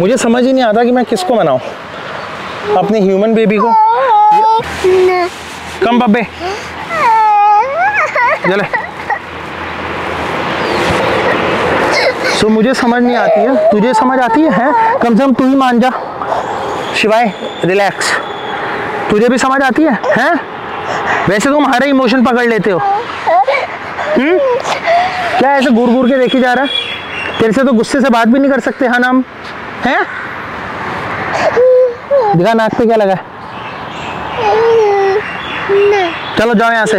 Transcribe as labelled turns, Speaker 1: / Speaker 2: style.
Speaker 1: मुझे समझ ही नहीं आता कि मैं किसको मनाऊं। अपने ह्यूमन बेबी को। कम बब्बे चले। सो मुझे समझ नहीं आती है। तुझे समझ आती है, है? कम से कम तू ही मान जा। शिवाय रिलैक्स तुझे भी समझ आती है? हैं? वैसे तुम हर इमोशन पकड़ लेते हो। हम्म? क्या ऐसे घूर घूर के देखी जा रहा है? तेरे से तो गुस्से से बात भी नहीं कर सकते हाँ नाम हैं? दिखा नाक पे क्या लगा? चलो जाओ यहाँ से।